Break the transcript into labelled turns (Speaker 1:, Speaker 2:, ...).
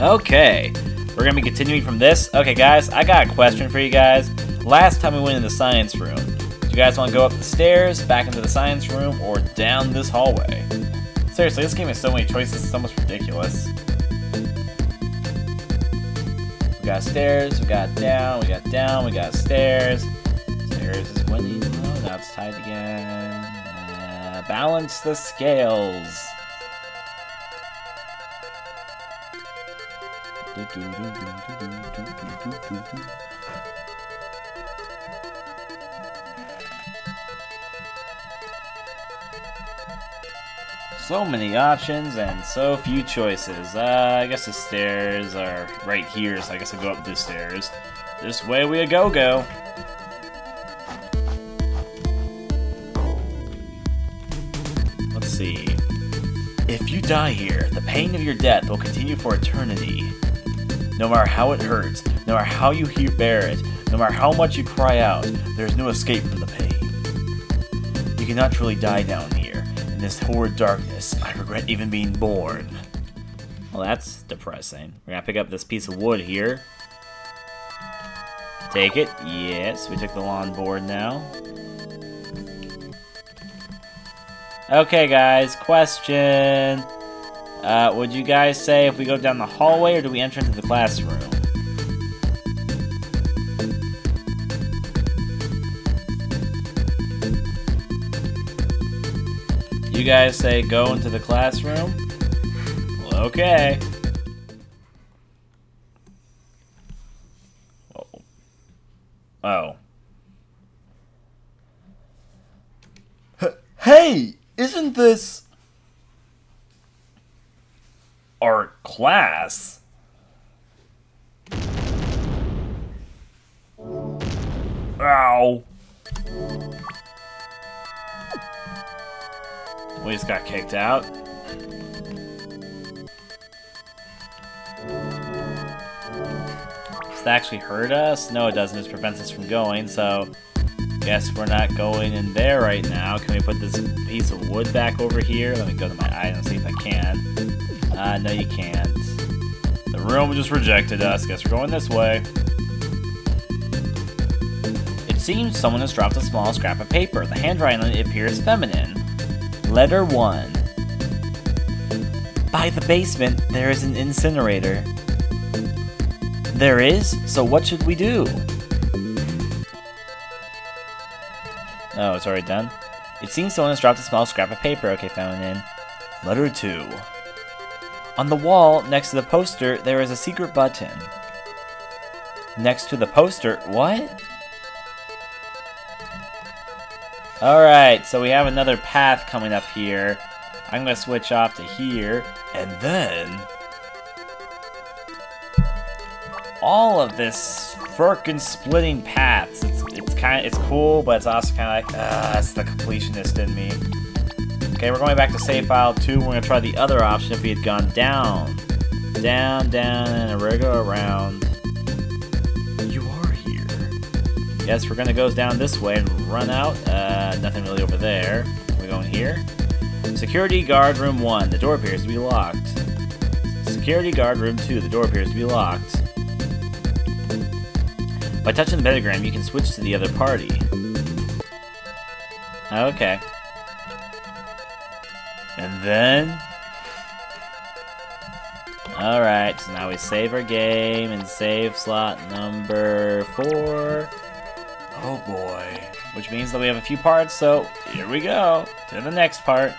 Speaker 1: Okay, we're gonna be continuing from this. Okay, guys, I got a question for you guys. Last time we went in the science room, do you guys want to go up the stairs, back into the science room, or down this hallway? Seriously, this game has so many choices, it's almost ridiculous. We got stairs, we got down, we got down, we got stairs. Stairs is winning. Oh, now it's tied again. Uh, balance the scales. So many options and so few choices. Uh, I guess the stairs are right here, so I guess I'll go up the stairs. This way we a go-go. Let's see. If you die here, the pain of your death will continue for eternity. No matter how it hurts, no matter how you bear it, no matter how much you cry out, there is no escape from the pain. You cannot truly die down here. In this horrid darkness, I regret even being born. Well, that's depressing. We're gonna pick up this piece of wood here. Take it. Yes, we took the lawn board now. Okay, guys, question. Uh, would you guys say if we go down the hallway or do we enter into the classroom? You guys say go into the classroom? Well, okay. Oh. Oh. Hey, isn't this our class? Ow. We just got kicked out. Does that actually hurt us? No, it doesn't. It prevents us from going, so... Guess we're not going in there right now. Can we put this piece of wood back over here? Let me go to my items, see if I can. Uh, no you can't. The room just rejected us. Guess we're going this way. It seems someone has dropped a small scrap of paper. The handwriting appears feminine. Letter 1. By the basement, there is an incinerator. There is? So what should we do? Oh, it's already done? It seems someone has dropped a small scrap of paper. Okay, in. Letter 2. On the wall, next to the poster, there is a secret button. Next to the poster? What? Alright, so we have another path coming up here. I'm gonna switch off to here, and then... All of this frickin' splitting paths. It's, it's kind of, it's cool, but it's also kind of like, ah, that's the completionist in me. Okay, we're going back to save file 2. We're going to try the other option if we had gone down. Down, down, and a regular around. You are here. Yes, we're going to go down this way and run out. Uh, nothing really over there. We're going here. Security guard room 1. The door appears to be locked. Security guard room 2. The door appears to be locked. By touching the pentagram, you can switch to the other party. Okay. And then... Alright, so now we save our game and save slot number 4. Oh boy. Which means that we have a few parts, so here we go to the next part.